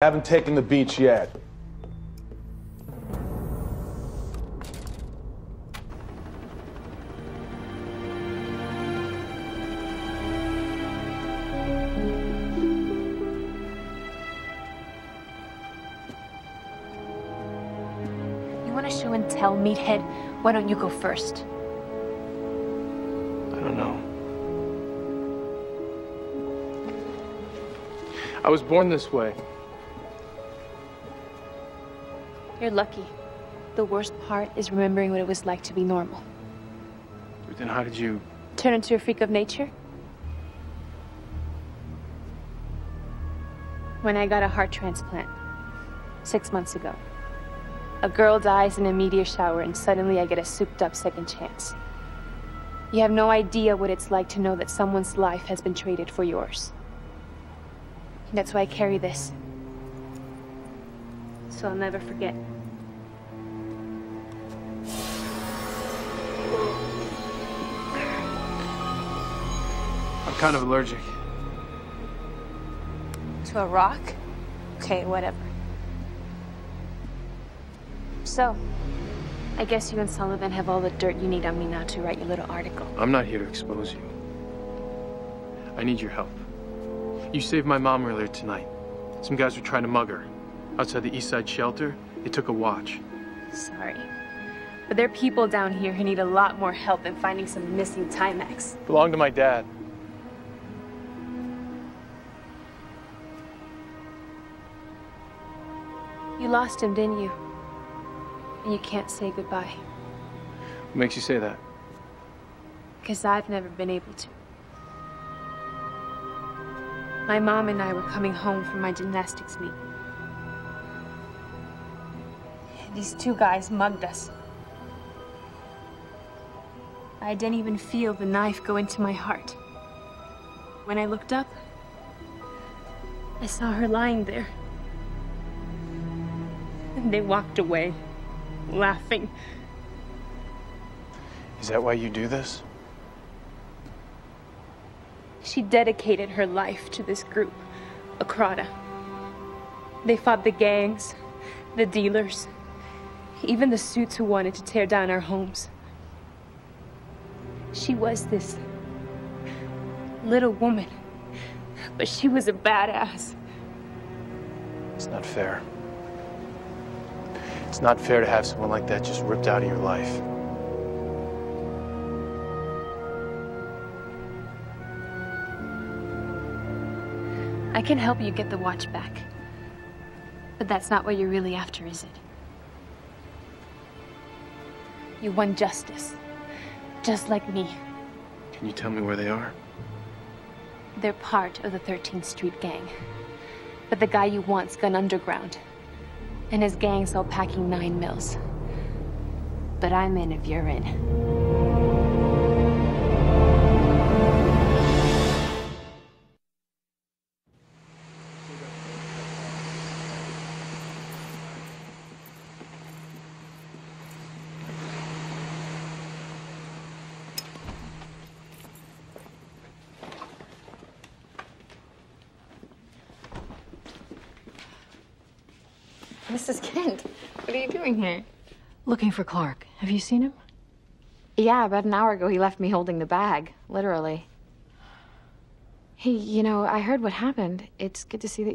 Haven't taken the beach yet. You want to show and tell, meathead? Why don't you go first? I don't know. I was born this way. You're lucky. The worst part is remembering what it was like to be normal. But then how did you... Turn into a freak of nature? When I got a heart transplant, six months ago. A girl dies in a meteor shower, and suddenly I get a souped up second chance. You have no idea what it's like to know that someone's life has been traded for yours. That's why I carry this. So I'll never forget. I'm kind of allergic. To a rock? Okay, whatever. So, I guess you and Sullivan have all the dirt you need on me now to write your little article. I'm not here to expose you. I need your help. You saved my mom earlier tonight. Some guys were trying to mug her. Outside the East Side shelter, they took a watch. Sorry. But there are people down here who need a lot more help than finding some missing Timex. Belonged to my dad. You lost him, didn't you? And you can't say goodbye. What makes you say that? Because I've never been able to. My mom and I were coming home from my gymnastics meet. These two guys mugged us. I didn't even feel the knife go into my heart. When I looked up, I saw her lying there. And they walked away, laughing. Is that why you do this? She dedicated her life to this group, Acrata. They fought the gangs, the dealers, even the suits who wanted to tear down our homes. She was this little woman, but she was a badass. It's not fair. It's not fair to have someone like that just ripped out of your life. I can help you get the watch back. But that's not what you're really after, is it? You won justice. Just like me. Can you tell me where they are? They're part of the 13th Street gang. But the guy you want's gone underground. And his gang's all packing nine mils. But I'm in if you're in. Mrs. Kent, what are you doing here? Looking for Clark. Have you seen him? Yeah, about an hour ago he left me holding the bag, literally. Hey, you know, I heard what happened. It's good to see that